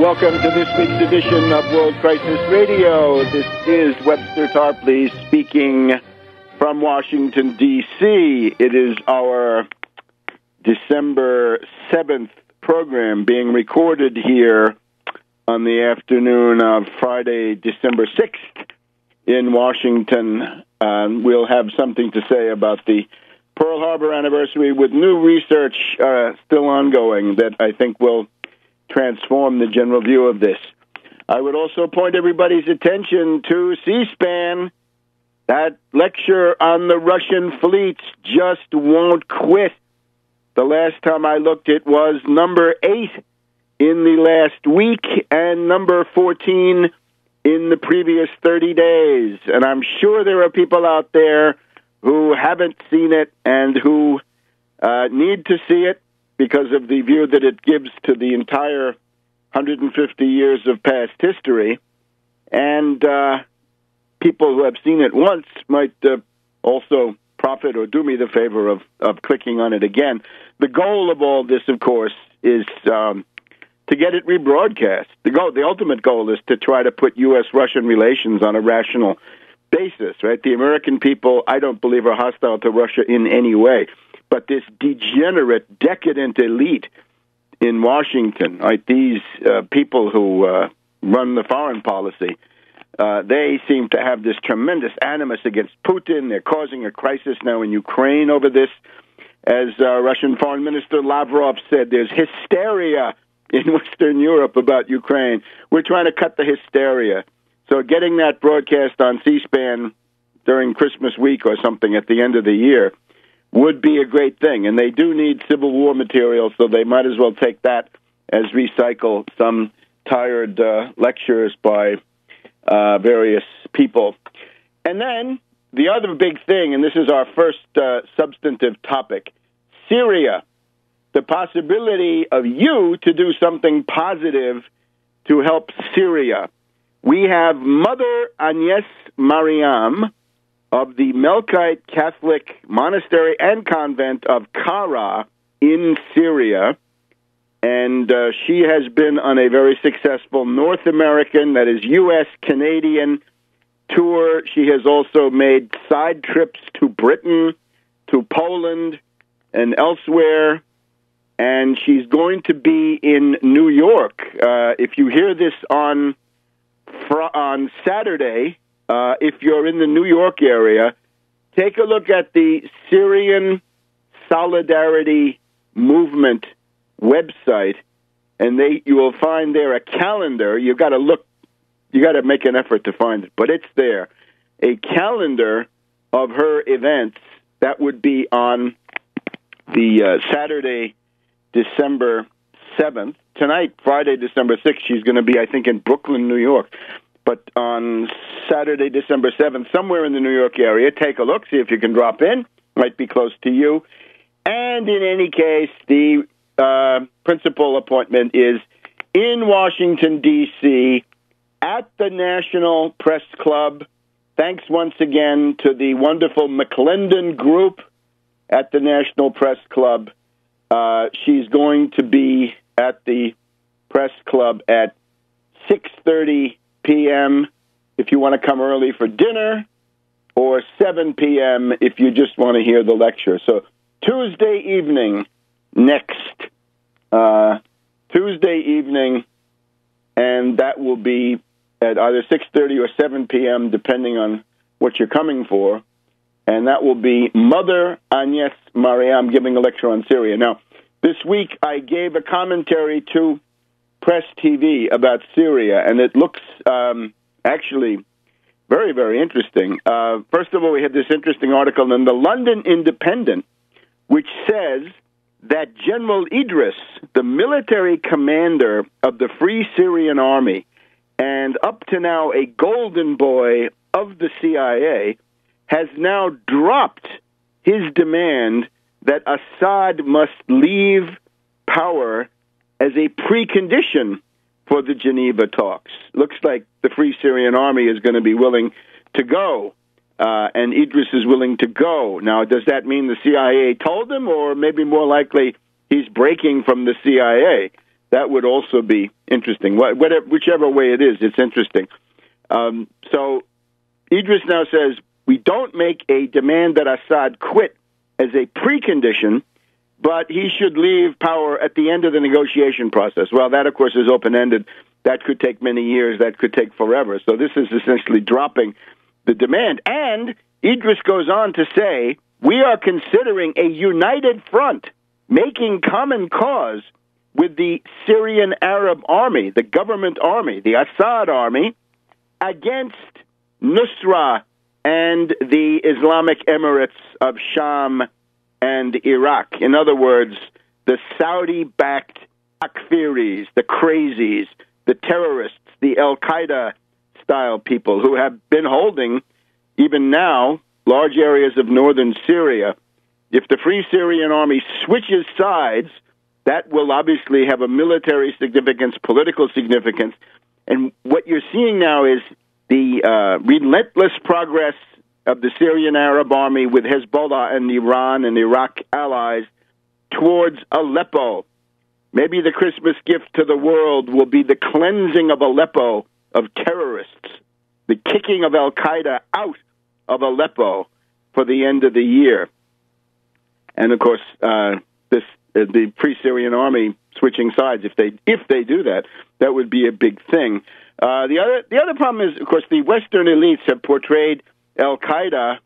Welcome to this week's edition of World Crisis Radio. This is Webster Tarpley speaking from Washington, D.C. It is our December 7th program being recorded here on the afternoon of Friday, December 6th in Washington. Uh, we'll have something to say about the Pearl Harbor anniversary with new research uh, still ongoing that I think will transform the general view of this. I would also point everybody's attention to C SPAN. That lecture on the Russian fleets just won't quit. The last time I looked, it was number eight in the last week and number 14 in the previous 30 days. And I'm sure there are people out there who haven't seen it and who uh, need to see it because of the view that it gives to the entire 150 years of past history. And uh, people who have seen it once might uh, also profit or do me the favor of, of clicking on it again. The goal of all this, of course, is um, to get it rebroadcast. The goal, the ultimate goal, is to try to put U.S.-Russian relations on a rational basis. Right? The American people, I don't believe, are hostile to Russia in any way, but this degenerate, decadent elite in Washington, right? These uh, people who uh, run the foreign policy. Uh, they seem to have this tremendous animus against Putin. They're causing a crisis now in Ukraine over this. As uh, Russian Foreign Minister Lavrov said, there's hysteria in Western Europe about Ukraine. We're trying to cut the hysteria. So getting that broadcast on C-SPAN during Christmas week or something at the end of the year would be a great thing. And they do need Civil War material, so they might as well take that as recycle some tired uh, lectures by uh, various people. And then the other big thing, and this is our first uh, substantive topic Syria the possibility of you to do something positive to help Syria. We have Mother Agnes Mariam of the Melkite Catholic Monastery and Convent of Kara in Syria. And uh, she has been on a very successful North American, that is U.S. Canadian tour. She has also made side trips to Britain, to Poland, and elsewhere and she's going to be in New York. Uh, if you hear this on fr- on Saturday, uh, if you're in the New York area, take a look at the Syrian Solidarity Movement website, and they you will find there a calendar. You've got to look, you got to make an effort to find it, but it's there. A calendar of her events that would be on the uh, Saturday December 7th. Tonight, Friday, December 6th, she's going to be, I think, in Brooklyn, New York. But on Saturday, December 7th, somewhere in the New York area, take a look, see if you can drop in. Might be close to you. And in any case, the uh, principal appointment is in Washington, D.C., at the National Press Club. Thanks once again to the wonderful McClendon Group at the National Press Club. Uh, she's going to be at the press club at 6:30 p.m. if you want to come early for dinner, or 7 p.m. if you just want to hear the lecture. So Tuesday evening, next uh, Tuesday evening, and that will be at either 6:30 or 7 p.m. depending on what you're coming for and that will be Mother Agnes Mariam giving a lecture on Syria. Now, this week I gave a commentary to Press TV about Syria, and it looks um, actually very, very interesting. Uh, first of all, we had this interesting article in the London Independent, which says that General Idris, the military commander of the Free Syrian Army, and up to now a golden boy of the CIA, has now dropped his demand that Assad must leave power as a precondition for the Geneva talks. Looks like the Free Syrian Army is going to be willing to go, uh, and Idris is willing to go. Now, does that mean the CIA told him, or maybe more likely he's breaking from the CIA? That would also be interesting. Whatever, whichever way it is, it's interesting. Um, so Idris now says we don't make a demand that Assad quit as a precondition, but he should leave power at the end of the negotiation process. Well, that, of course, is open ended. That could take many years. That could take forever. So this is essentially dropping the demand. And Idris goes on to say we are considering a united front, making common cause with the Syrian Arab army, the government army, the Assad army, against Nusra and the Islamic Emirates of Sham and Iraq. In other words, the Saudi backed Takfiris, the crazies, the terrorists, the Al Qaeda style people who have been holding, even now, large areas of northern Syria. If the Free Syrian Army switches sides, that will obviously have a military significance, political significance. And what you're seeing now is the uh, relentless progress of the Syrian Arab army with Hezbollah and Iran and Iraq allies towards Aleppo. Maybe the Christmas gift to the world will be the cleansing of Aleppo of terrorists, the kicking of Al Qaeda out of Aleppo for the end of the year. And of course, uh, this uh, the Free Syrian army switching sides. If they if they do that, that would be a big thing. Uh, the other the other problem is, of course, the Western elites have portrayed Al Qaeda.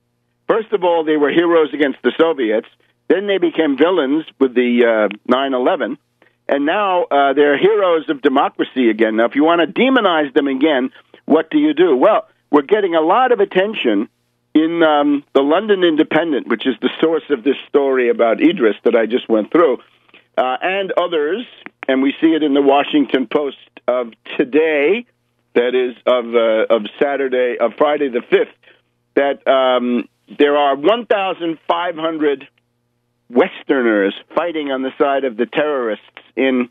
First of all, they were heroes against the Soviets. Then they became villains with the uh, 9/11, and now uh, they're heroes of democracy again. Now, if you want to demonize them again, what do you do? Well, we're getting a lot of attention in um, the London Independent, which is the source of this story about Idris that I just went through, uh, and others, and we see it in the Washington Post of today, that is of uh, of Saturday of Friday the fifth, that um, there are 1,500 Westerners fighting on the side of the terrorists in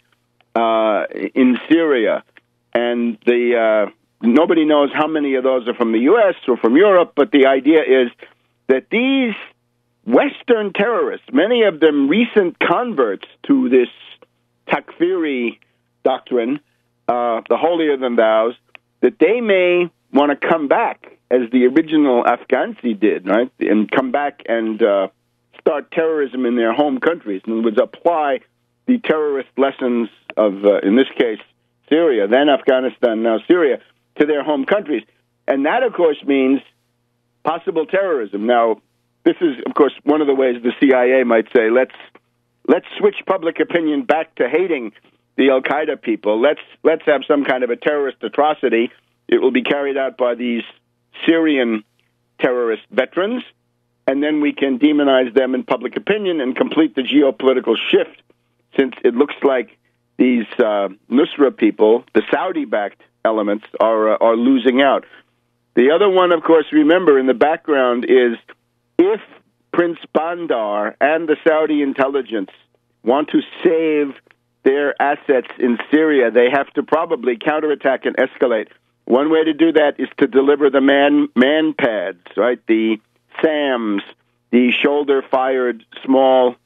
uh, in Syria, and the uh, nobody knows how many of those are from the U.S. or from Europe, but the idea is that these Western terrorists, many of them recent converts to this Takfiri doctrine, uh, the holier than thou's, that they may want to come back as the original Afghansi did, right, and come back and uh, start terrorism in their home countries. In other apply the terrorist lessons of, uh, in this case, Syria, then Afghanistan, now Syria, to their home countries. And that, of course, means possible terrorism. Now, this is, of course, one of the ways the CIA might say, let's let's switch public opinion back to hating the Al Qaeda people. Let's let's have some kind of a terrorist atrocity. It will be carried out by these Syrian terrorist veterans, and then we can demonize them in public opinion and complete the geopolitical shift. Since it looks like these uh, Nusra people, the Saudi-backed elements are uh, are losing out. The other one, of course, remember in the background is if Prince Bandar and the Saudi intelligence want to save their assets in Syria, they have to probably counterattack and escalate. One way to do that is to deliver the man man pads, right? The SAMs, the shoulder fired small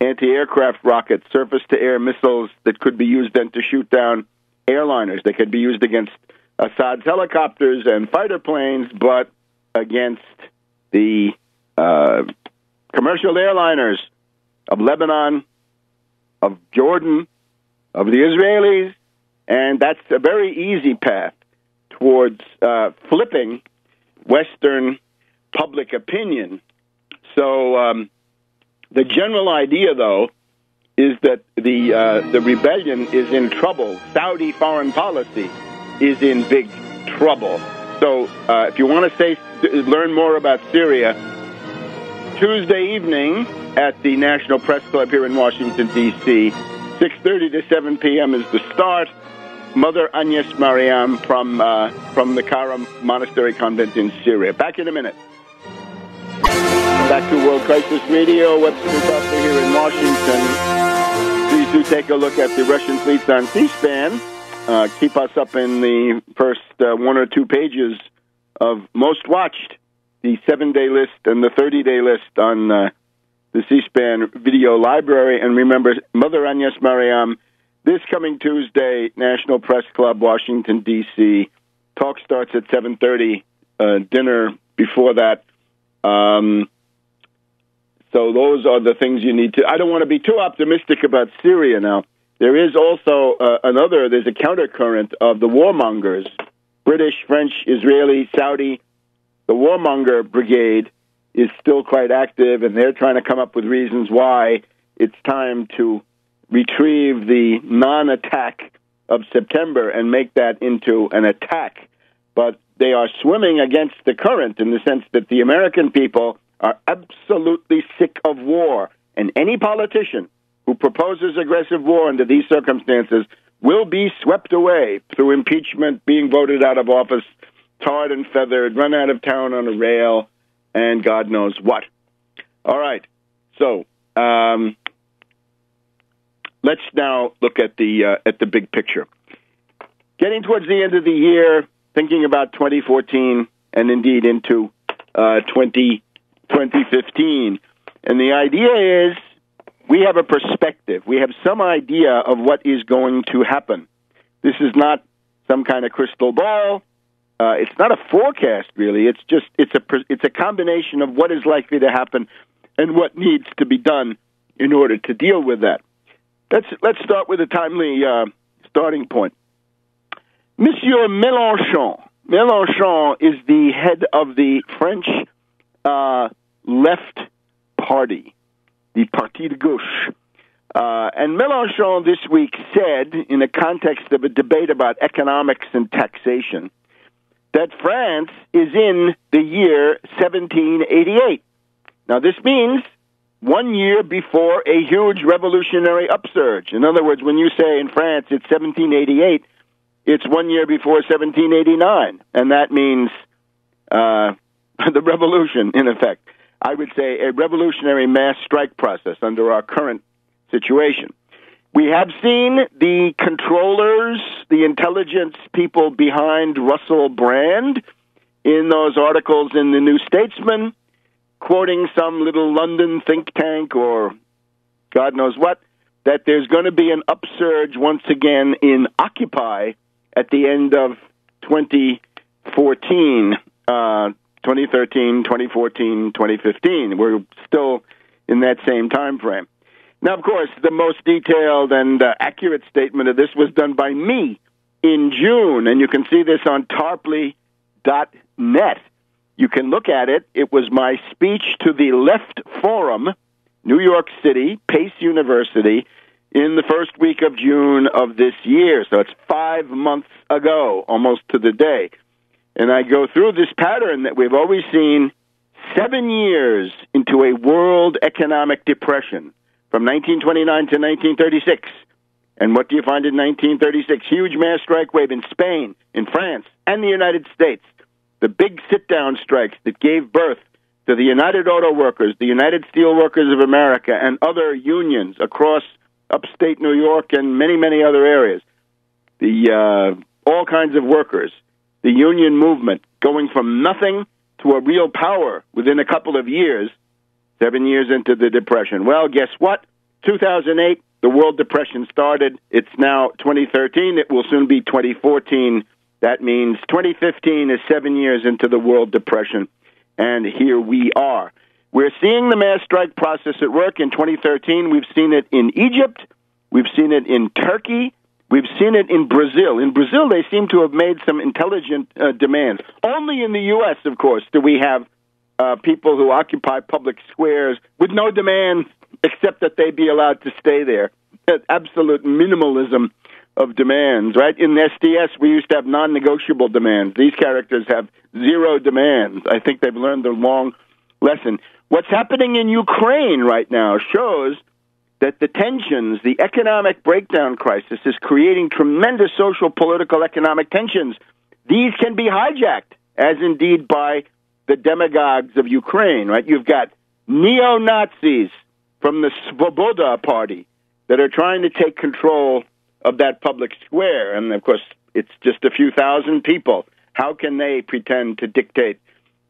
anti aircraft rockets, surface to air missiles that could be used then to shoot down airliners. They could be used against Assad's helicopters and fighter planes, but against the uh, commercial airliners of Lebanon, of Jordan, of the Israelis, and that's a very easy path towards uh, flipping Western public opinion. So um, the general idea, though, is that the uh, the rebellion is in trouble. Saudi foreign policy is in big trouble. So, uh, if you want to say learn more about Syria, Tuesday evening at the National Press Club here in Washington D.C., 6:30 to 7 p.m. is the start. Mother Agnes Mariam from uh, from the Kara Monastery Convent in Syria. Back in a minute. Back to World Crisis Radio, Webster Doctor here in Washington Please do take a look at the Russian fleets on C-SPAN. Uh, keep us up in the first uh, one or two pages of most watched, the seven-day list and the 30-day list on uh, the C-SPAN video library. And remember, Mother Agnes Mariam this coming Tuesday, National Press Club, Washington D.C. Talk starts at seven thirty. Uh, dinner before that. Um, so those are the things you need to. I don't want to be too optimistic about Syria now. There is also uh, another. There's a countercurrent of the warmongers, British, French, Israeli, Saudi. The warmonger brigade is still quite active, and they're trying to come up with reasons why it's time to retrieve the non-attack of September and make that into an attack. But they are swimming against the current in the sense that the American people are absolutely sick of war. And any politician who proposes aggressive war under these circumstances will be swept away through impeachment, being voted out of office, tarred and feathered, run out of town on a rail, and God knows what. All right. So um, let's now look at the uh, at the big picture. Getting towards the end of the year, thinking about 2014 and indeed into uh, 20, 2015. And the idea is we have a perspective. We have some idea of what is going to happen. This is not some kind of crystal ball. Uh, it's not a forecast, really. It's just it's a it's a combination of what is likely to happen and what needs to be done in order to deal with that. Let's let's start with a timely uh, starting point. Monsieur Mélenchon. Mélenchon is the head of the French uh, left party, the Parti de Gauche. Uh, and Mélenchon this week said, in the context of a debate about economics and taxation, that France is in the year 1788. Now, this means one year before a huge revolutionary upsurge. In other words, when you say in France it's 1788, it's one year before 1789, and that means uh, the revolution, in effect. I would say a revolutionary mass strike process under our current situation. We have seen the controllers, the intelligence people behind Russell Brand in those articles in the New Statesman, quoting some little London think tank or God knows what, that there's going to be an upsurge once again in Occupy at the end of 2014, uh, 2013, 2014, 2015. We're still in that same time frame. Now, of course, the most detailed and uh, accurate statement of this was done by me in June, and you can see this on tarpley.net. You can look at it. It was my speech to the Left Forum, New York City, Pace University, in the first week of June of this year. So it's five months ago, almost to the day. And I go through this pattern that we've always seen seven years into a world economic depression from 1929 to 1936. And what do you find in 1936? Huge mass strike wave in Spain, in France, and the United States. The big sit down strikes that gave birth to the United Auto Workers, the United Steel Workers of America, and other unions across upstate New York and many, many other areas. The uh, all kinds of workers, the union movement going from nothing to a real power within a couple of years seven years into the Depression. Well, guess what? 2008, the World Depression started. It's now 2013. It will soon be 2014. That means 2015 is seven years into the World Depression. And here we are. We're seeing the mass strike process at work in 2013. We've seen it in Egypt. We've seen it in Turkey. We've seen it in Brazil. In Brazil, they seem to have made some intelligent uh, demands. Only in the U.S., of course, do we have uh, people who occupy public squares with no demands except that they be allowed to stay there. Absolute minimalism of demands, right? In SDS, we used to have non negotiable demands. These characters have zero demands. I think they've learned the long lesson. What's happening in Ukraine right now shows that the tensions, the economic breakdown crisis, is creating tremendous social, political, economic tensions. These can be hijacked, as indeed by the demagogues of Ukraine, right? You've got neo Nazis from the Svoboda party that are trying to take control of that public square. And of course, it's just a few thousand people. How can they pretend to dictate?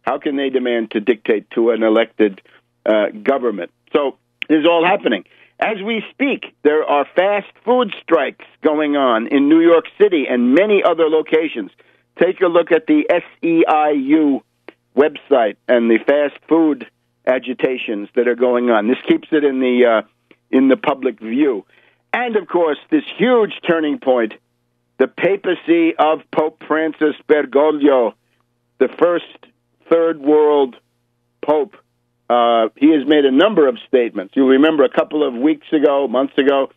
How can they demand to dictate to an elected uh, government? So this is all happening. As we speak, there are fast food strikes going on in New York City and many other locations. Take a look at the SEIU website and the fast food agitations that are going on. This keeps it in the uh, in the public view, and of course, this huge turning point: the papacy of Pope Francis Bergoglio, the first third world pope uh, he has made a number of statements. You remember a couple of weeks ago, months ago,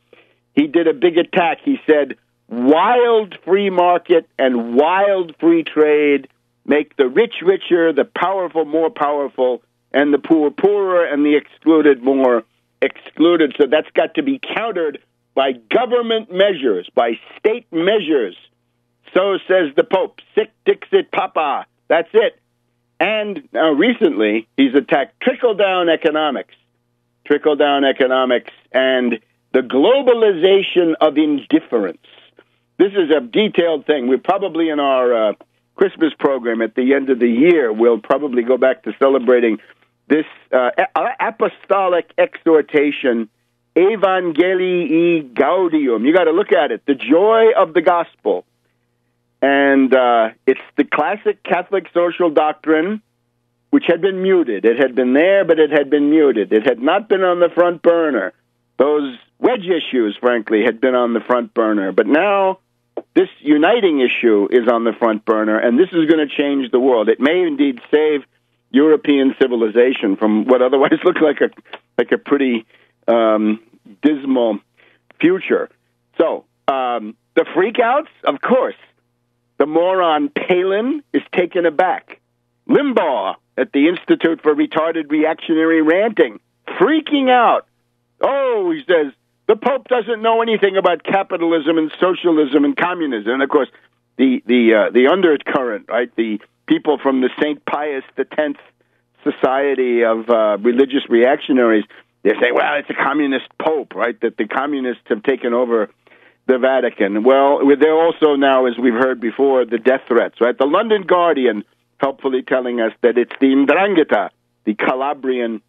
he did a big attack. He said, wild free market and wild free trade make the rich richer, the powerful more powerful, and the poor poorer, and the excluded more excluded. So that's got to be countered by government measures, by state measures. So says the Pope. Sic dixit papa. That's it. And now recently, he's attacked trickle down economics, trickle down economics, and the globalization of indifference. This is a detailed thing. We're probably in our uh, Christmas program at the end of the year, we'll probably go back to celebrating this uh, apostolic exhortation, Evangelii Gaudium. You got to look at it. The joy of the gospel and uh, it's the classic Catholic social doctrine, which had been muted. It had been there, but it had been muted. It had not been on the front burner. Those wedge issues, frankly, had been on the front burner. But now this uniting issue is on the front burner, and this is going to change the world. It may indeed save European civilization from what otherwise looked like a like a pretty um, dismal future. So um, the freakouts, of course, the moron Palin is taken aback. Limbaugh at the Institute for Retarded Reactionary Ranting, freaking out. Oh, he says, the Pope doesn't know anything about capitalism and socialism and communism. And of course, the the uh, the undercurrent, right? The people from the Saint Pius the Tenth Society of uh, Religious Reactionaries, they say, well, it's a communist Pope, right? That the communists have taken over the Vatican. Well, there also now, as we've heard before, the death threats, right? The London Guardian helpfully telling us that it's the Ndrangheta, the Calabrian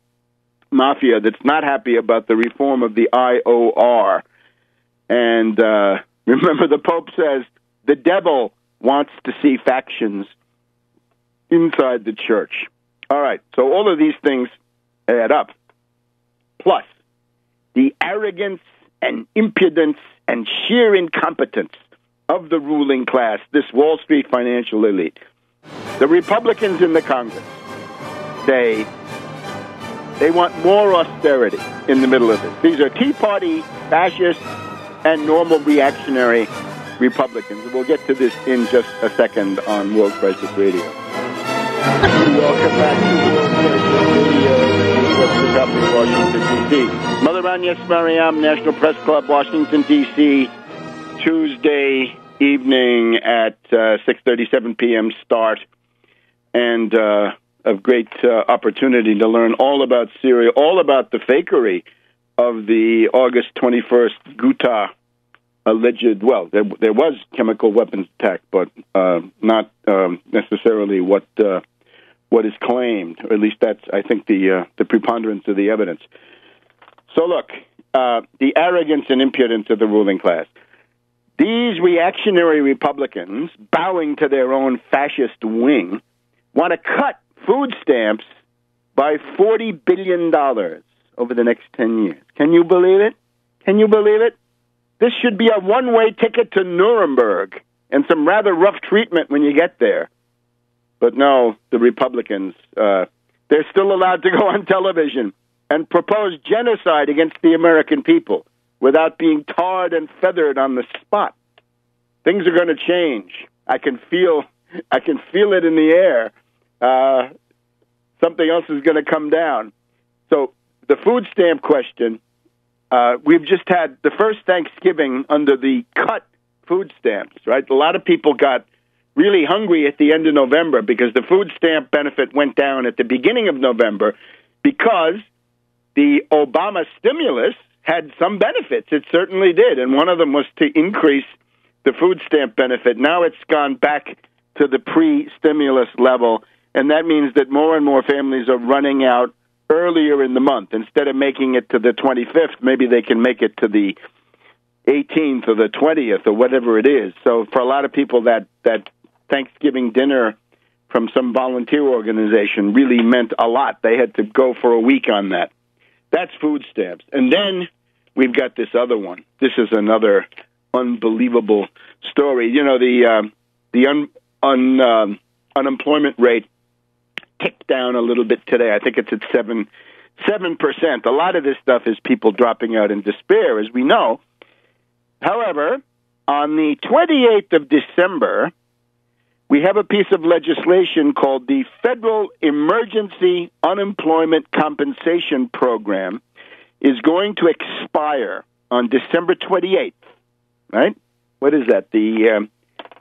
mafia, that's not happy about the reform of the IOR. And uh, remember, the Pope says the devil wants to see factions inside the church. All right, so all of these things add up. Plus, the arrogance and impudence and sheer incompetence of the ruling class, this Wall Street financial elite. The Republicans in the Congress say they want more austerity in the middle of this. These are Tea Party, fascists, and normal reactionary Republicans. We'll get to this in just a second on World Crisis Radio. Welcome back Radio. Washington, D.C. Mother Agnes Mariam, National Press Club, Washington, D.C., Tuesday evening at uh, 6.37 p.m. start, and uh, a great uh, opportunity to learn all about Syria, all about the fakery of the August 21st Ghouta alleged, well, there, there was chemical weapons attack, but uh, not um, necessarily what uh, what is claimed, or at least that's I think the uh, the preponderance of the evidence. So look, uh, the arrogance and impudence of the ruling class. These reactionary Republicans, bowing to their own fascist wing, want to cut food stamps by forty billion dollars over the next ten years. Can you believe it? Can you believe it? This should be a one-way ticket to Nuremberg and some rather rough treatment when you get there. But no, the Republicans, uh, they're still allowed to go on television and propose genocide against the American people without being tarred and feathered on the spot. Things are going to change. I can feel, I can feel it in the air. Uh, something else is going to come down. So the food stamp question. Uh, we've just had the first Thanksgiving under the cut food stamps, right? A lot of people got really hungry at the end of November because the food stamp benefit went down at the beginning of November because the Obama stimulus had some benefits. It certainly did. And one of them was to increase the food stamp benefit. Now it's gone back to the pre stimulus level. And that means that more and more families are running out earlier in the month. Instead of making it to the 25th, maybe they can make it to the 18th or the 20th or whatever it is. So for a lot of people, that that Thanksgiving dinner from some volunteer organization really meant a lot. They had to go for a week on that. That's food stamps. And then we've got this other one. This is another unbelievable story. You know, the uh, the un, un, um, unemployment rate ticked down a little bit today. I think it's at seven seven percent. A lot of this stuff is people dropping out in despair, as we know. However, on the 28th of December, we have a piece of legislation called the Federal Emergency Unemployment Compensation Program is going to expire on December 28th, right? What is that? The um,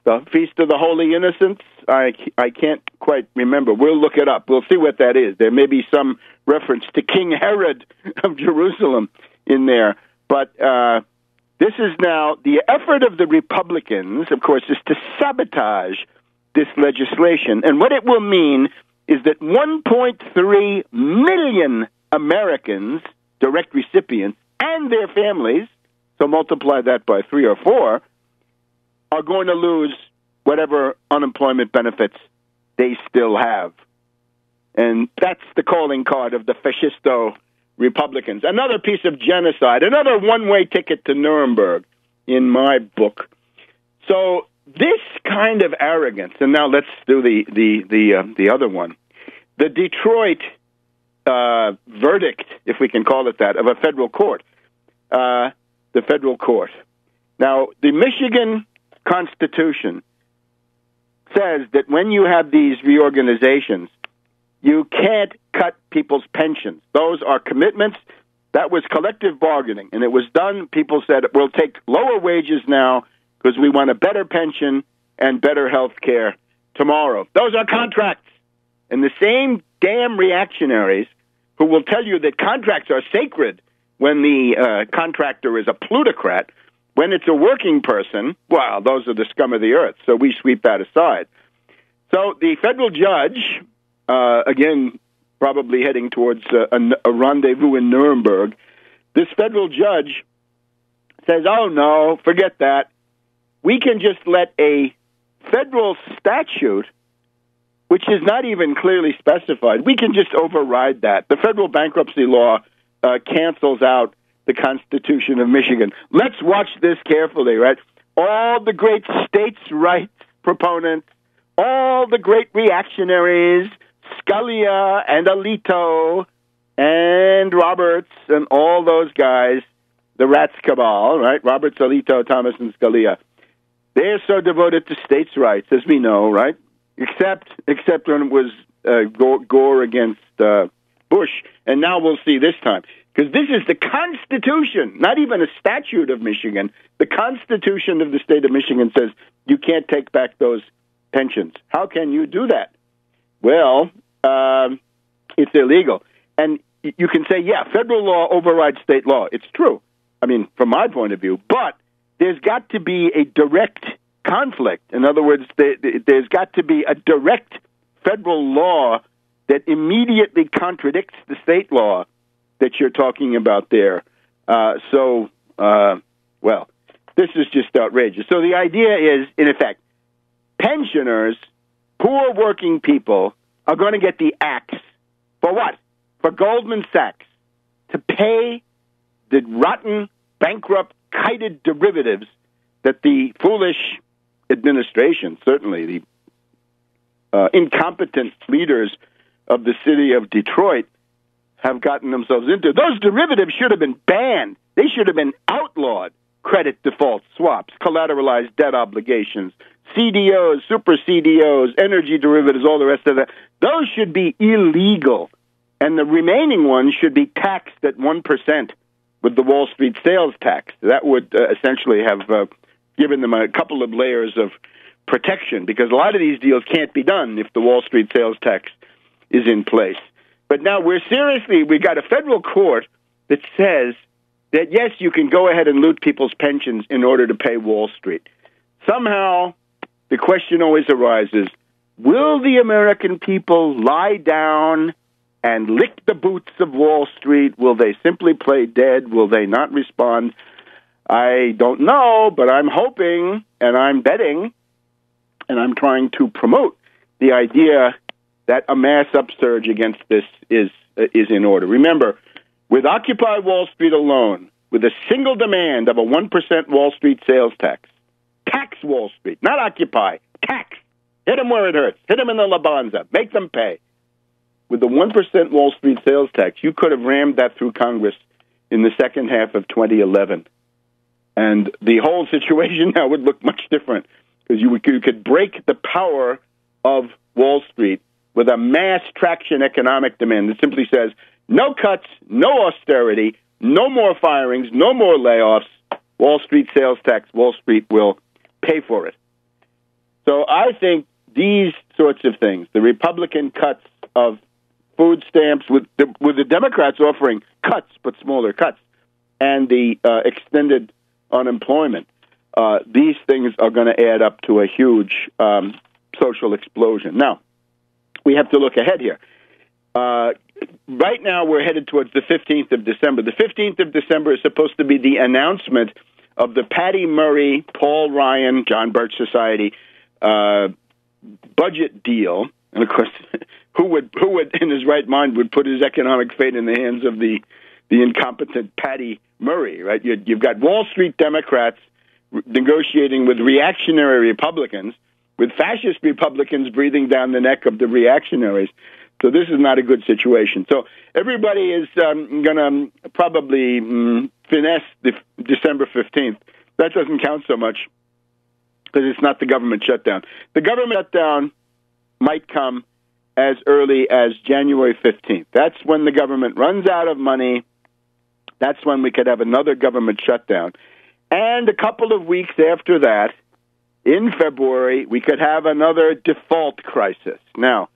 the Feast of the Holy Innocents? I, I can't quite remember. We'll look it up. We'll see what that is. There may be some reference to King Herod of Jerusalem in there. But uh, this is now the effort of the Republicans, of course, is to sabotage this legislation. And what it will mean is that 1.3 million Americans, direct recipients, and their families, so multiply that by three or four, are going to lose whatever unemployment benefits they still have. And that's the calling card of the fascisto Republicans. Another piece of genocide, another one way ticket to Nuremberg in my book. So this kind of arrogance, and now let's do the the the uh, the other one, the Detroit uh, verdict, if we can call it that, of a federal court, uh, the federal court. Now, the Michigan Constitution says that when you have these reorganizations, you can't cut people's pensions. Those are commitments. That was collective bargaining, and it was done. People said, we'll take lower wages now because we want a better pension and better health care tomorrow. Those are contracts. And the same damn reactionaries who will tell you that contracts are sacred when the uh, contractor is a plutocrat, when it's a working person, well, those are the scum of the earth. So we sweep that aside. So the federal judge, uh, again, probably heading towards uh, a, a rendezvous in Nuremberg, this federal judge says, oh no, forget that we can just let a federal statute, which is not even clearly specified, we can just override that. The federal bankruptcy law uh, cancels out the Constitution of Michigan. Let's watch this carefully, right? All the great states' rights proponents, all the great reactionaries, Scalia and Alito and Roberts and all those guys, the rats cabal, right? Roberts, Alito, Thomas, and Scalia they're so devoted to states' rights, as we know, right? Except, except when it was uh, Gore, Gore against uh, Bush, and now we'll see this time because this is the Constitution, not even a statute of Michigan. The Constitution of the state of Michigan says you can't take back those pensions. How can you do that? Well, um, it's illegal, and you can say, yeah, federal law overrides state law. It's true. I mean, from my point of view, but there's got to be a direct conflict. In other words, there's got to be a direct federal law that immediately contradicts the state law that you're talking about there. Uh, so, uh, well, this is just outrageous. So the idea is, in effect, pensioners, poor working people, are going to get the axe for what? For Goldman Sachs to pay the rotten, bankrupt kited derivatives that the foolish administration, certainly the uh, incompetent leaders of the city of Detroit, have gotten themselves into. Those derivatives should have been banned. They should have been outlawed. Credit default swaps, collateralized debt obligations, CDOs, super CDOs, energy derivatives, all the rest of that. Those should be illegal. And the remaining ones should be taxed at 1% with the Wall Street sales tax. That would uh, essentially have uh, given them a couple of layers of protection because a lot of these deals can't be done if the Wall Street sales tax is in place. But now we're seriously, we got a federal court that says that yes, you can go ahead and loot people's pensions in order to pay Wall Street. Somehow, the question always arises will the American people lie down and lick the boots of Wall Street? Will they simply play dead? Will they not respond? I don't know, but I'm hoping and I'm betting and I'm trying to promote the idea that a mass upsurge against this is uh, is in order. Remember, with Occupy Wall Street alone, with a single demand of a 1% Wall Street sales tax, tax Wall Street, not Occupy, tax. Hit them where it hurts. Hit them in the Labanza. Make them pay. With the 1% Wall Street sales tax, you could have rammed that through Congress in the second half of 2011. And the whole situation now would look much different because you, you could break the power of Wall Street with a mass traction economic demand that simply says no cuts, no austerity, no more firings, no more layoffs. Wall Street sales tax, Wall Street will pay for it. So I think these sorts of things, the Republican cuts of food stamps, with the, with the Democrats offering cuts but smaller cuts, and the uh, extended unemployment, uh, these things are going to add up to a huge um, social explosion. Now, we have to look ahead here. Uh, right now, we're headed towards the 15th of December. The 15th of December is supposed to be the announcement of the Patty Murray, Paul Ryan, John Birch Society uh, budget deal. And of course, who would who would in his right mind would put his economic fate in the hands of the the incompetent Patty Murray? Right? You've got Wall Street Democrats negotiating with reactionary Republicans with fascist Republicans breathing down the neck of the reactionaries. So this is not a good situation. So everybody is um, going to probably um, finesse the December 15th. That doesn't count so much because it's not the government shutdown. The government shutdown might come as early as January 15th. That's when the government runs out of money. That's when we could have another government shutdown. And a couple of weeks after that, in February, we could have another default crisis. Now,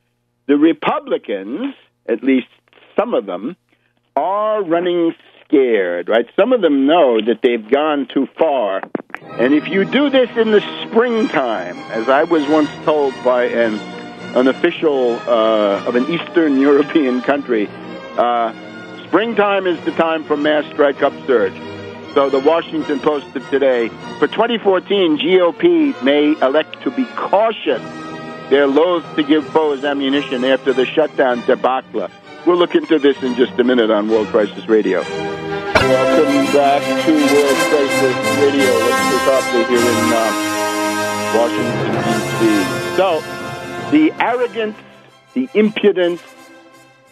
the Republicans, at least some of them, are running scared, right? Some of them know that they've gone too far. And if you do this in the springtime, as I was once told by an, an official uh, of an Eastern European country, uh, springtime is the time for mass strike upsurge. So the Washington Post today, for 2014, GOP may elect to be cautious. They're loath to give foes ammunition after the shutdown debacle. We'll look into this in just a minute on World Crisis Radio. Welcome back to World Crisis Radio. Let's talk here in uh, Washington, D.C. So, the arrogance, the impudence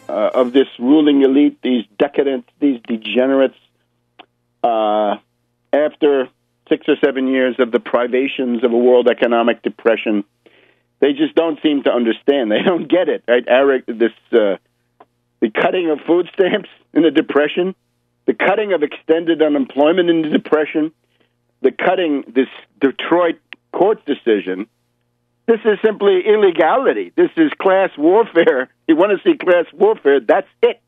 uh, of this ruling elite, these decadents, these degenerates, uh, after six or seven years of the privations of a world economic depression, they just don't seem to understand. They don't get it. Right? Eric, this uh, the cutting of food stamps in the depression, the cutting of extended unemployment in the depression, the cutting this Detroit court decision. This is simply illegality. This is class warfare. You want to see class warfare? That's it.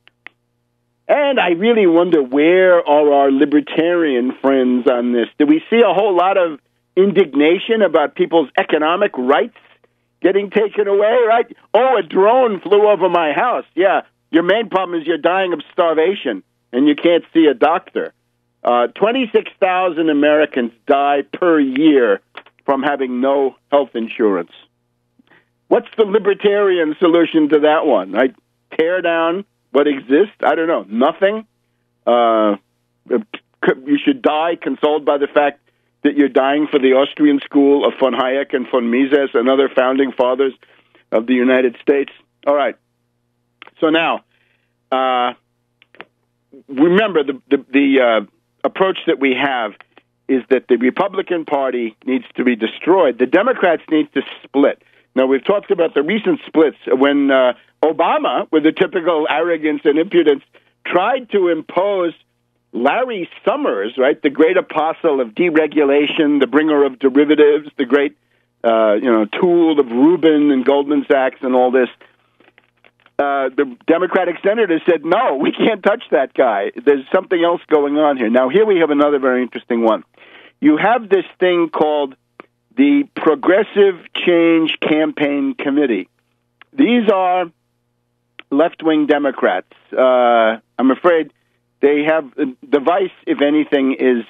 And I really wonder where are our libertarian friends on this? Do we see a whole lot of indignation about people's economic rights getting taken away, right? Oh, a drone flew over my house. Yeah, your main problem is you're dying of starvation and you can't see a doctor. Uh, 26,000 Americans die per year from having no health insurance. What's the libertarian solution to that one, right? Tear down what exists? I don't know. Nothing. Uh, you should die consoled by the fact that you're dying for the Austrian school of von Hayek and von Mises and other founding fathers of the United States. All right. So now, uh, remember the the, the uh, approach that we have is that the Republican Party needs to be destroyed. The Democrats need to split. Now we've talked about the recent splits when uh, Obama, with the typical arrogance and impudence, tried to impose Larry Summers, right, the great apostle of deregulation, the bringer of derivatives, the great, uh, you know, tool of Rubin and Goldman Sachs and all this. Uh, the Democratic senators said, no, we can't touch that guy. There's something else going on here. Now, here we have another very interesting one. You have this thing called the Progressive Change Campaign Committee. These are left wing Democrats. Uh, I'm afraid they have the vice, if anything, is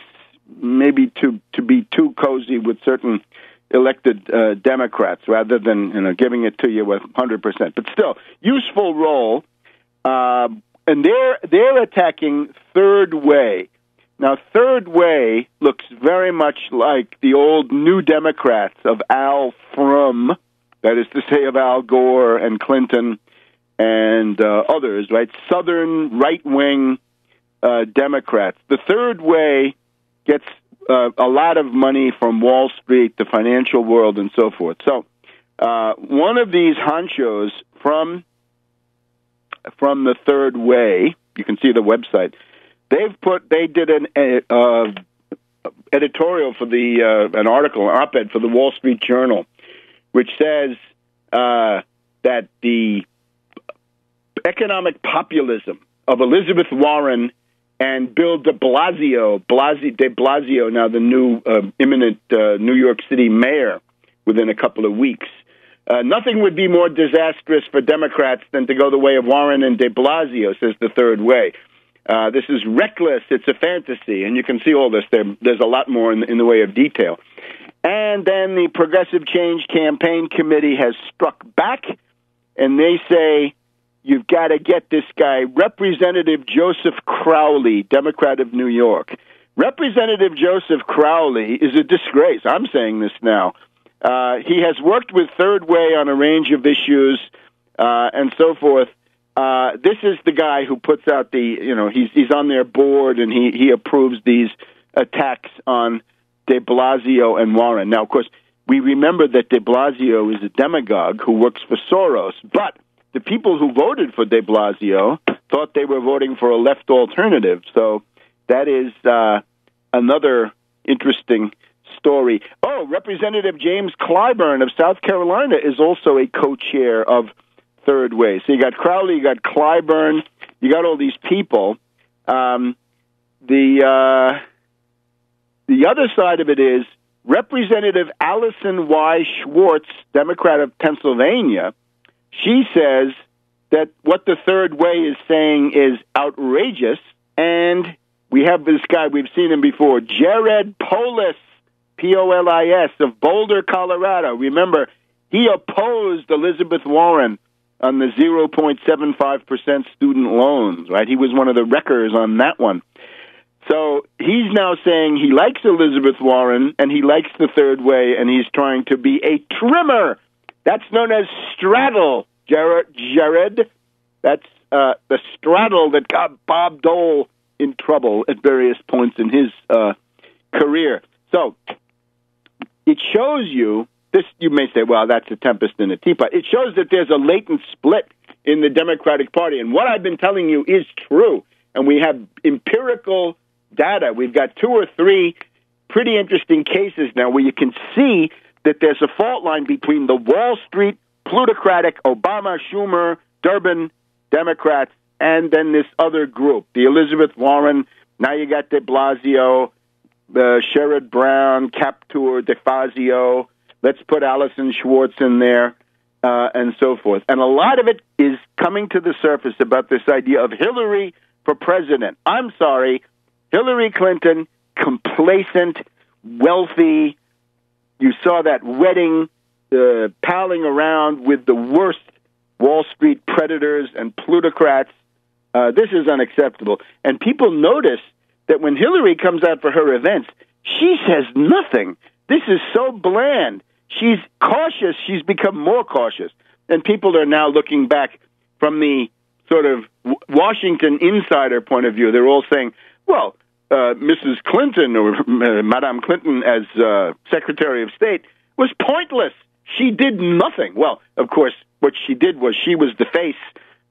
maybe to to be too cozy with certain elected uh, Democrats rather than you know giving it to you with 100 percent. But still, useful role. Uh, and they're they're attacking third way. Now, third way looks very much like the old New Democrats of Al From, that is to say, of Al Gore and Clinton and uh, others, right? Southern right wing uh, Democrats. The third way gets uh, a lot of money from Wall Street, the financial world, and so forth. So, uh, one of these honchos from from the third way, you can see the website. They've put they did an uh, editorial for the uh, an article, an op-ed for the Wall Street Journal, which says uh, that the economic populism of Elizabeth Warren and Bill de Blasio, Blasio de Blasio, now the new uh, imminent uh, New York City mayor within a couple of weeks. Uh, nothing would be more disastrous for Democrats than to go the way of Warren and de Blasio, says the third way. Uh, this is reckless. It's a fantasy, and you can see all this. There, there's a lot more in, in the way of detail. And then the Progressive Change Campaign Committee has struck back, and they say you've got to get this guy, Representative Joseph Crowley, Democrat of New York. Representative Joseph Crowley is a disgrace. I'm saying this now. Uh, he has worked with Third Way on a range of issues uh, and so forth. Uh, this is the guy who puts out the, you know, he's he's on their board and he he approves these attacks on De Blasio and Warren. Now, of course, we remember that De Blasio is a demagogue who works for Soros, but the people who voted for De Blasio thought they were voting for a left alternative. So that is uh, another interesting story. Oh, Representative James Clyburn of South Carolina is also a co-chair of Third Way. So you got Crowley, you got Clyburn, you got all these people. Um, the uh, the other side of it is Representative Allyson Y. Schwartz, Democrat of Pennsylvania she says that what the third way is saying is outrageous, and we have this guy, we've seen him before, Jared Polis, P O L I S, of Boulder, Colorado. Remember, he opposed Elizabeth Warren on the 0.75% student loans, right? He was one of the wreckers on that one. So he's now saying he likes Elizabeth Warren and he likes the third way and he's trying to be a trimmer that's known as straddle, Jared. Jared. That's uh, the straddle that got Bob Dole in trouble at various points in his uh, career. So it shows you this. You may say, "Well, that's a tempest in a teapot." It shows that there's a latent split in the Democratic Party, and what I've been telling you is true. And we have empirical data. We've got two or three pretty interesting cases now where you can see that there's a fault line between the Wall Street plutocratic Obama, Schumer, Durbin Democrats, and then this other group, the Elizabeth Warren. Now you got De Blasio, uh, Sherrod Brown, Kaptur, DeFazio. Let's put Allyson Schwartz in there, uh, and so forth. And a lot of it is coming to the surface about this idea of Hillary for president. I'm sorry, Hillary Clinton, complacent, wealthy, you saw that wedding uh, palling around with the worst Wall Street predators and plutocrats. Uh, this is unacceptable. And people notice that when Hillary comes out for her events, she says nothing. This is so bland. She's cautious. She's become more cautious. And people are now looking back from the sort of Washington insider point of view. They're all saying, well, uh, Mrs. Clinton or Madame Clinton as uh, Secretary of State was pointless. She did nothing. Well, of course, what she did was she was the face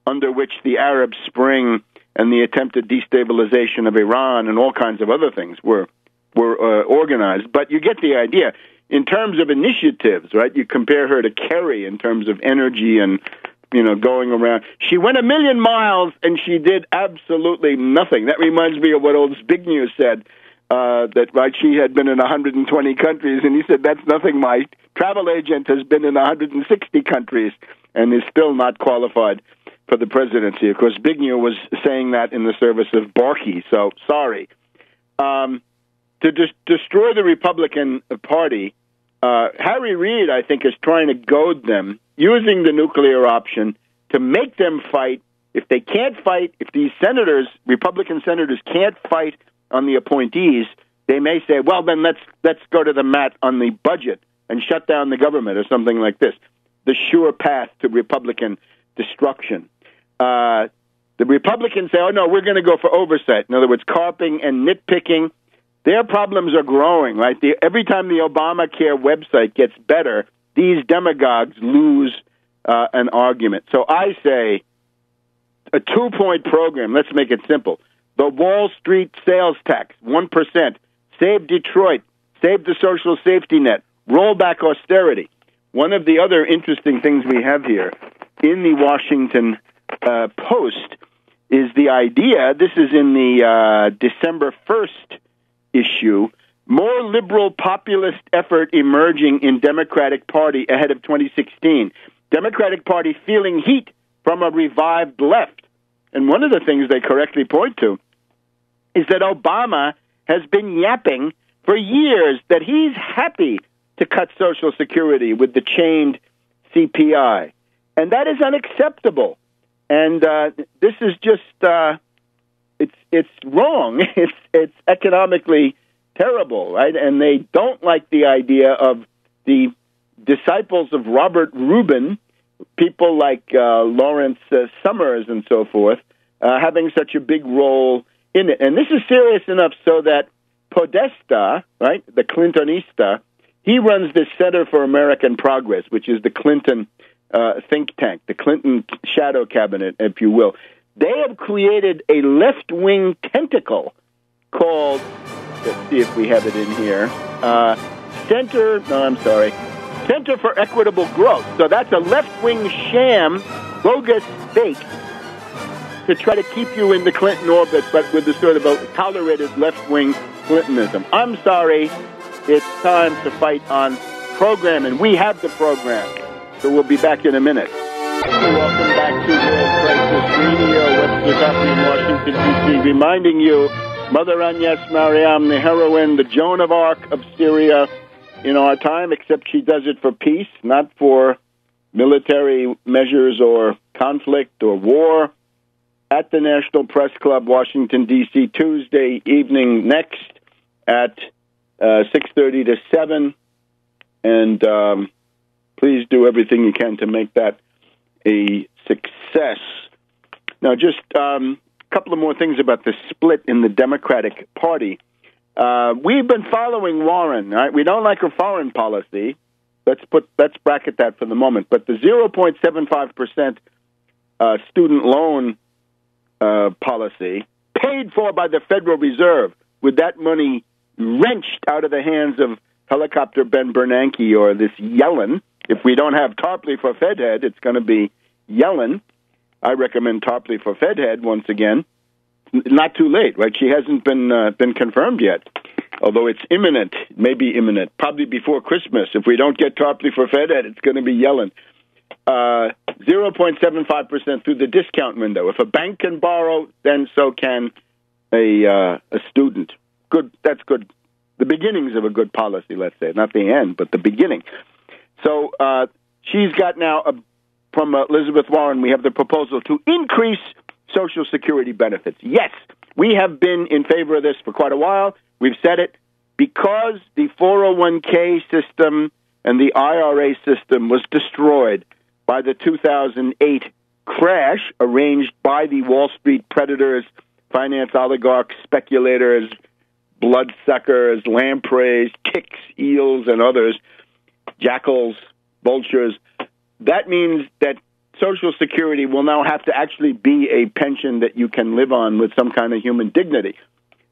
under which the Arab Spring and the attempted destabilization of Iran and all kinds of other things were were uh, organized. But you get the idea. In terms of initiatives, right? You compare her to Kerry in terms of energy and you know, going around. She went a million miles and she did absolutely nothing. That reminds me of what old Zbigniew said. Uh, that right, she had been in 120 countries, and he said that's nothing. My travel agent has been in 160 countries and is still not qualified for the presidency. Of course, Zbigniew was saying that in the service of Barkey, so sorry. Um, to destroy the Republican Party, uh, Harry Reid, I think, is trying to goad them using the nuclear option to make them fight. If they can't fight, if these senators, Republican senators, can't fight on the appointees, they may say, "Well, then let's let's go to the mat on the budget and shut down the government or something like this." The sure path to Republican destruction. Uh, the Republicans say, "Oh no, we're going to go for oversight." In other words, carping and nitpicking. Their problems are growing, right? The, every time the Obamacare website gets better, these demagogues lose uh, an argument. So I say a two point program, let's make it simple. The Wall Street sales tax, 1%. Save Detroit. Save the social safety net. Roll back austerity. One of the other interesting things we have here in the Washington uh, Post is the idea this is in the uh, December 1st issue more liberal populist effort emerging in Democratic Party ahead of 2016. Democratic Party feeling heat from a revived left. And one of the things they correctly point to is that Obama has been yapping for years that he's happy to cut Social Security with the chained CPI. And that is unacceptable. And uh, this is just uh, it's it's wrong. It's it's economically terrible, right? And they don't like the idea of the disciples of Robert Rubin, people like uh, Lawrence uh, Summers and so forth, uh, having such a big role in it. And this is serious enough so that Podesta, right, the Clintonista, he runs the Center for American Progress, which is the Clinton uh, think tank, the Clinton shadow cabinet, if you will. They have created a left wing tentacle called Let's see if we have it in here. Uh, Center, no, I'm sorry. Center for Equitable Growth. So that's a left wing sham, bogus fake to try to keep you in the Clinton orbit, but with the sort of a tolerated left wing Clintonism. I'm sorry. It's time to fight on program, and we have the program. So we'll be back in a minute. Welcome back to Crisis Radio, Coffee in Washington, D.C., reminding you Mother Agnes Mariam, the heroine, the Joan of Arc of Syria in our time, except she does it for peace, not for military measures or conflict or war. At the National Press Club, Washington D.C., Tuesday evening next at uh, six thirty to seven, and um, please do everything you can to make that a success. Now, just um, couple of more things about the split in the Democratic Party. Uh, we've been following Warren. Right? We don't like her foreign policy. Let's put let's bracket that for the moment. But the 0.75 percent uh, student loan uh, policy, paid for by the Federal Reserve, with that money wrenched out of the hands of helicopter Ben Bernanke or this Yellen. If we don't have Tarpley for Fed head, it's going to be Yellen. I recommend Tarpley for Fed head once again. Not too late, right? She hasn't been uh, been confirmed yet, although it's imminent, maybe imminent, probably before Christmas. If we don't get Tarpley for Fed head, it's going to be Yellen. Uh, 0.75% through the discount window. If a bank can borrow, then so can a uh, a student. Good. That's good. The beginnings of a good policy, let's say, not the end, but the beginning. So uh, she's got now a from uh, Elizabeth Warren, we have the proposal to increase Social Security benefits. Yes, we have been in favor of this for quite a while. We've said it because the 401k system and the IRA system was destroyed by the 2008 crash arranged by the Wall Street predators, finance oligarchs, speculators, bloodsuckers, lampreys, ticks, eels, and others, jackals, vultures that means that Social Security will now have to actually be a pension that you can live on with some kind of human dignity.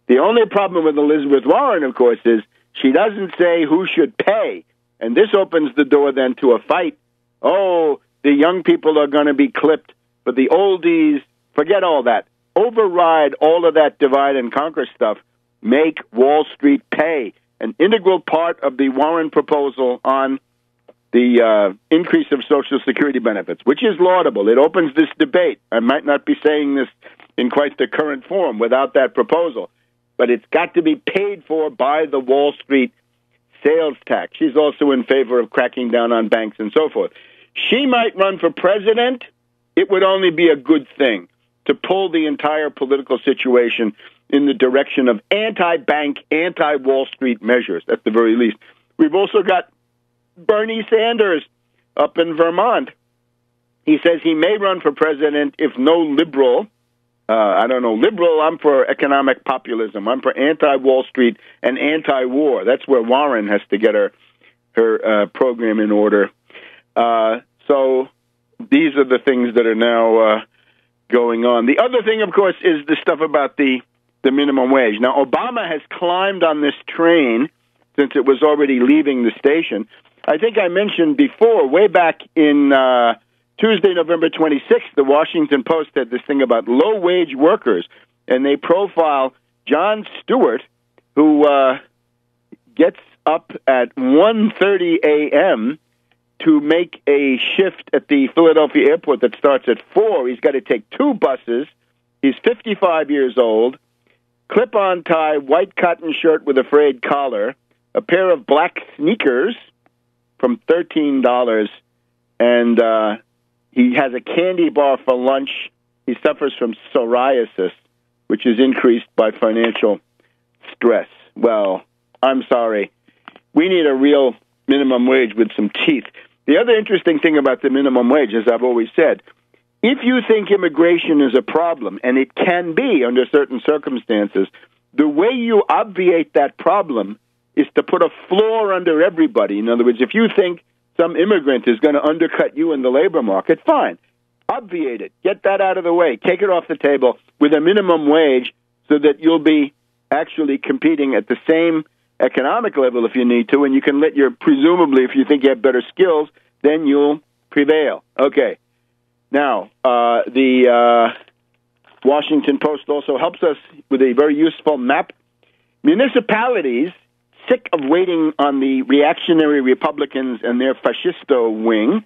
The only problem with Elizabeth Warren, of course, is she doesn't say who should pay. And this opens the door then to a fight. Oh, the young people are going to be clipped, but the oldies, forget all that. Override all of that divide and conquer stuff. Make Wall Street pay. An integral part of the Warren proposal on the uh, increase of Social Security benefits, which is laudable. It opens this debate. I might not be saying this in quite the current form without that proposal, but it's got to be paid for by the Wall Street sales tax. She's also in favor of cracking down on banks and so forth. She might run for president. It would only be a good thing to pull the entire political situation in the direction of anti bank, anti Wall Street measures, at the very least. We've also got Bernie Sanders up in Vermont. He says he may run for president if no liberal, uh, I don't know, liberal, I'm for economic populism. I'm for anti Wall Street and anti war. That's where Warren has to get her, her uh, program in order. Uh, so these are the things that are now uh, going on. The other thing, of course, is the stuff about the, the minimum wage. Now, Obama has climbed on this train since it was already leaving the station. I think I mentioned before, way back in uh, Tuesday, November 26th, the Washington Post had this thing about low wage workers, and they profile John Stewart, who uh, gets up at 1:30 a.m. to make a shift at the Philadelphia airport that starts at four. He's got to take two buses. He's 55 years old, clip-on tie, white cotton shirt with a frayed collar, a pair of black sneakers from thirteen dollars, and uh, he has a candy bar for lunch. He suffers from psoriasis, which is increased by financial stress. Well, I'm sorry. We need a real minimum wage with some teeth. The other interesting thing about the minimum wage, as I've always said, if you think immigration is a problem, and it can be under certain circumstances, the way you obviate that problem is to put a floor under everybody. In other words, if you think some immigrant is going to undercut you in the labor market, fine. Obviate it. Get that out of the way. Take it off the table with a minimum wage so that you'll be actually competing at the same economic level if you need to, and you can let your, presumably, if you think you have better skills, then you'll prevail. Okay. Now, uh, the uh, Washington Post also helps us with a very useful map. Municipalities sick of waiting on the reactionary Republicans and their fascisto wing.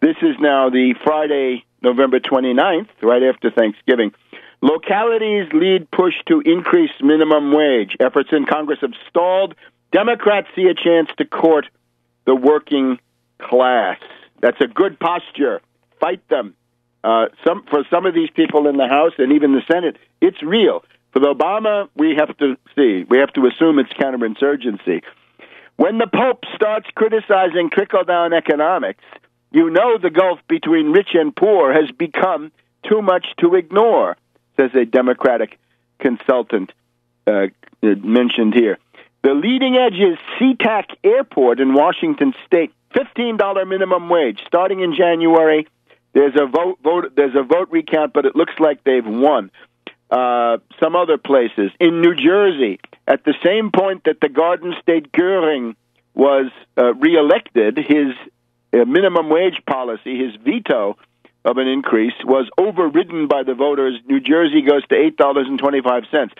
This is now the Friday, November 29th, right after Thanksgiving. Localities lead push to increase minimum wage. Efforts in Congress have stalled. Democrats see a chance to court the working class. That's a good posture. Fight them. Uh, some for some of these people in the House and even the Senate, it's real. With Obama, we have to see, we have to assume it's counterinsurgency. When the Pope starts criticizing trickle down economics, you know the gulf between rich and poor has become too much to ignore, says a Democratic consultant uh, mentioned here. The leading edge is SeaTac Airport in Washington State. $15 minimum wage starting in January. There's a vote, vote there's a vote recount, but it looks like they've won uh, some other places. In New Jersey, at the same point that the Garden State Goering was uh, reelected, his uh, minimum wage policy, his veto of an increase, was overridden by the voters. New Jersey goes to $8.25.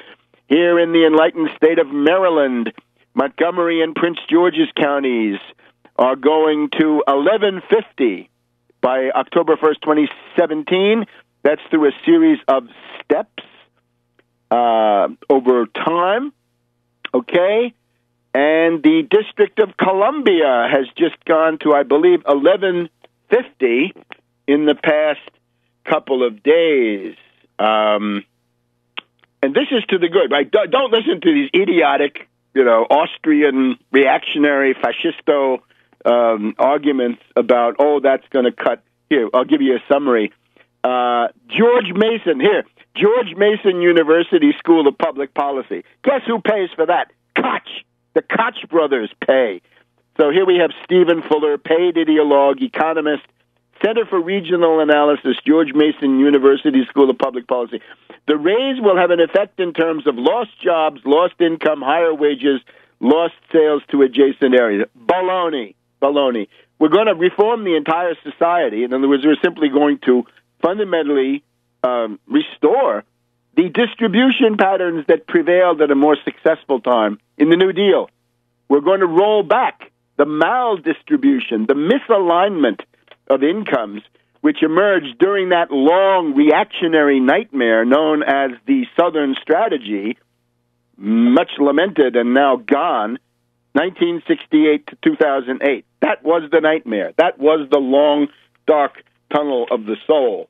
Here in the enlightened state of Maryland, Montgomery and Prince George's counties are going to 1150 by October 1st, 2017. That's through a series of steps uh, over time. Okay? And the District of Columbia has just gone to, I believe, 1150 in the past couple of days. Um, and this is to the good, right? Don't listen to these idiotic, you know, Austrian reactionary fascisto um, arguments about, oh, that's going to cut. Here, I'll give you a summary. Uh, George Mason, here, George Mason University School of Public Policy. Guess who pays for that? Koch. The Koch brothers pay. So here we have Stephen Fuller, paid ideologue, economist, Center for Regional Analysis, George Mason University School of Public Policy. The raise will have an effect in terms of lost jobs, lost income, higher wages, lost sales to adjacent areas. Baloney. Baloney. We're going to reform the entire society. In other words, we're simply going to fundamentally um, restore the distribution patterns that prevailed at a more successful time in the New Deal. We're going to roll back the maldistribution, the misalignment of incomes, which emerged during that long reactionary nightmare known as the Southern Strategy, much lamented and now gone, 1968 to 2008. That was the nightmare. That was the long, dark tunnel of the soul.